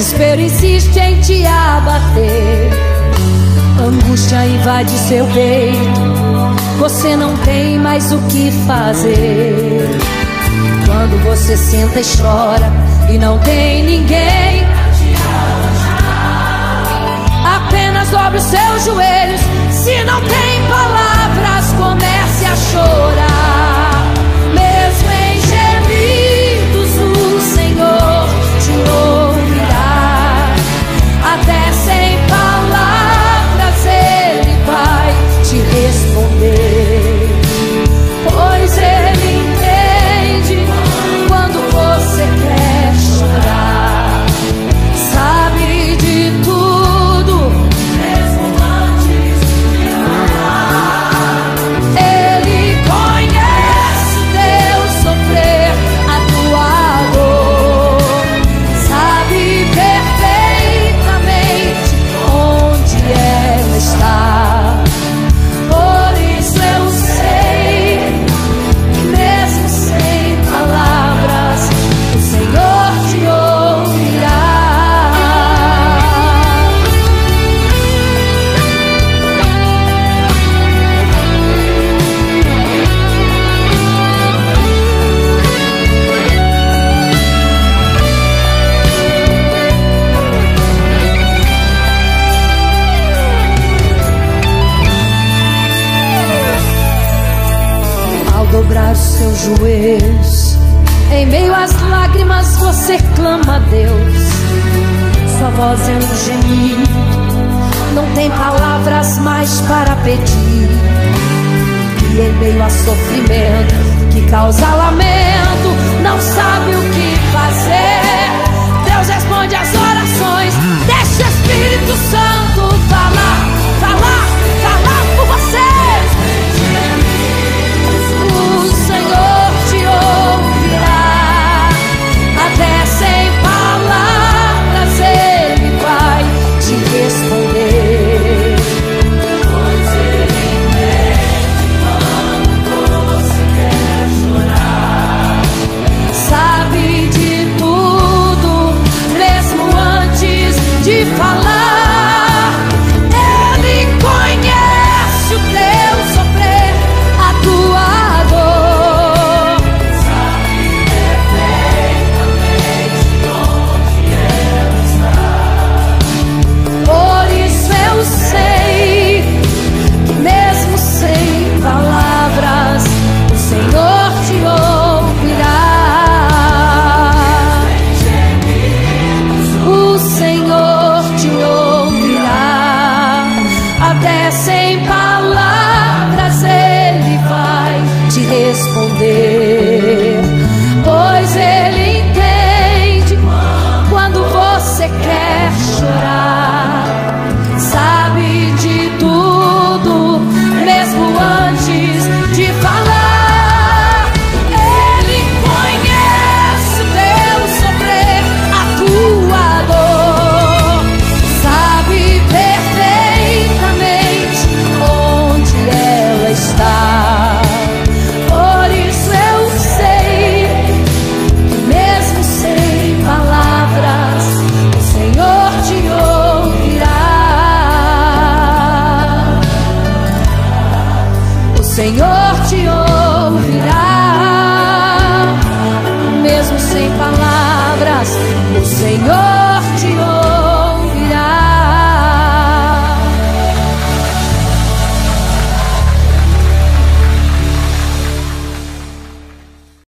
desespero insiste em te abater. Angústia invade seu peito, você não tem mais o que fazer. Quando você senta e chora e não tem ninguém, apenas dobre os seus joelhos. Se não tem palavras, comece a chorar. Joelhos. Em meio às lágrimas você clama a Deus. Sua voz é um gemido, não tem palavras mais para pedir. E em meio a sofrimento que causa lamento, não sabe te ouvirá, Senhor